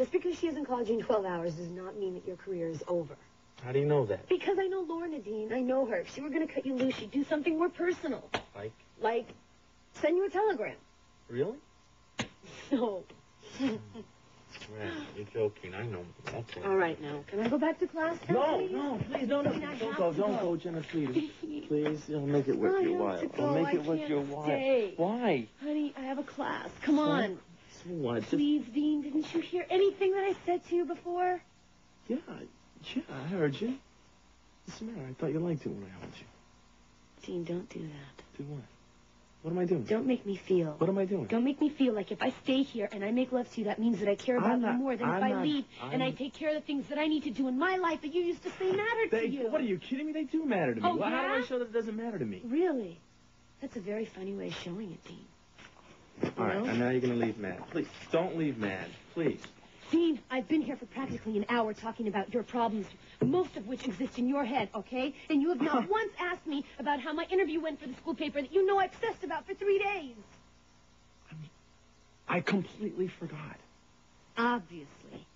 Just because she hasn't called you in 12 hours does not mean that your career is over. How do you know that? Because I know Lorna, Dean. I know her. If she were going to cut you loose, she'd do something more personal. Like, Like, send you a telegram. really? No. Man, you're joking. I know. That's All right, now. Can I go back to class now, No, please? no, please, no, no. I mean, I Don't have go, don't go. Jenna, please. You know, make it worth I your while. go. make I it worth your while. stay. Why? Honey, I have a class. Come on. What? Please, Dean, didn't you hear anything that I said to you before? yeah, yeah, I heard you. What's the matter? I thought you liked it when I held you. Dean, don't do that. Do what? What am I doing? Don't make me feel. What am I doing? Don't make me feel like if I stay here and I make love to you, that means that I care about I'm you more than if I'm I not- leave and I take care of the things that I need to do in my life that you used to say mattered They, to you. what are you kidding me? They do matter to me. Oh, well, How do I yeah? show that it doesn't matter to me? Really? That's a very funny way of showing it, Dean. All right, know? and now you're gonna leave Mad. Please, don't leave Mad. Please. Dean, I've been here for practically an hour talking about your problems, most of which exist in your head, okay? And you have not once asked me about how my interview went for the school paper that you know I obsessed about for three days. I I completely forgot. Obviously.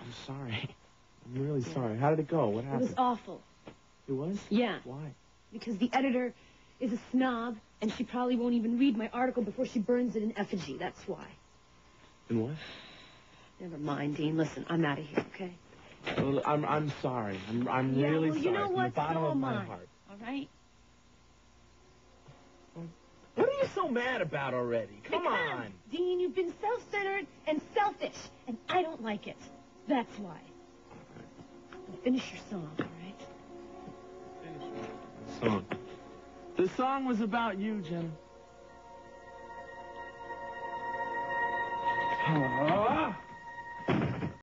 I'm sorry. I'm really sorry. How did it go? What happened? It was awful. It was? Yeah. Why? Because the editor is a snob, and she probably won't even read my article before she burns it in effigy. That's why. And what? Never mind, Dean. Listen, I'm out of here, okay? Well, I'm I'm sorry. I'm I'm yeah, really well, sorry you know from what? the bottom so of my I. heart. All right? What are you so mad about already? Come because, on. Dean, you've been self-centered and selfish, and I don't like it. That's why. Now finish your song, all right? Finish my song. The song was about you, Jenna.